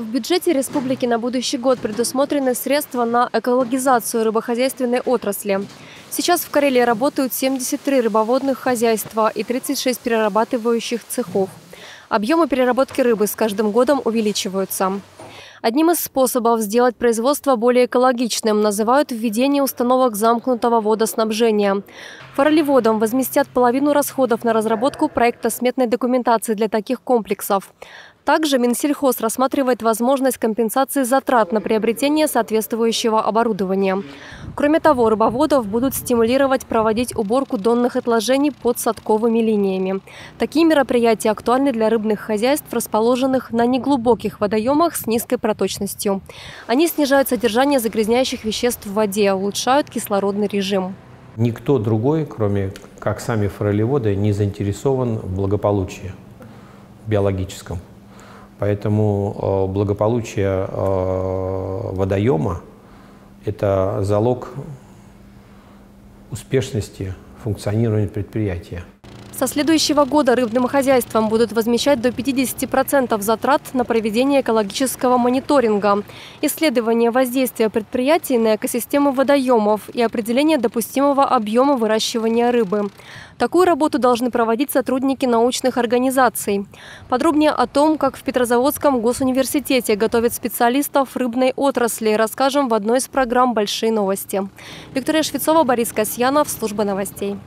В бюджете республики на будущий год предусмотрены средства на экологизацию рыбохозяйственной отрасли. Сейчас в Карелии работают 73 рыбоводных хозяйства и 36 перерабатывающих цехов. Объемы переработки рыбы с каждым годом увеличиваются. Одним из способов сделать производство более экологичным называют введение установок замкнутого водоснабжения. Форолеводам возместят половину расходов на разработку проекта сметной документации для таких комплексов. Также Минсельхоз рассматривает возможность компенсации затрат на приобретение соответствующего оборудования. Кроме того, рыбоводов будут стимулировать проводить уборку донных отложений под садковыми линиями. Такие мероприятия актуальны для рыбных хозяйств, расположенных на неглубоких водоемах с низкой проточностью. Они снижают содержание загрязняющих веществ в воде, улучшают кислородный режим. Никто другой, кроме как сами форелеводы, не заинтересован в благополучии биологическом. Поэтому э, благополучие э, водоема – это залог успешности функционирования предприятия. Со следующего года рыбным хозяйствам будут возмещать до 50% затрат на проведение экологического мониторинга, исследование воздействия предприятий на экосистему водоемов и определение допустимого объема выращивания рыбы. Такую работу должны проводить сотрудники научных организаций. Подробнее о том, как в Петрозаводском госуниверситете готовят специалистов рыбной отрасли, расскажем в одной из программ «Большие новости». Виктория Швецова, Борис Касьянов, Служба новостей.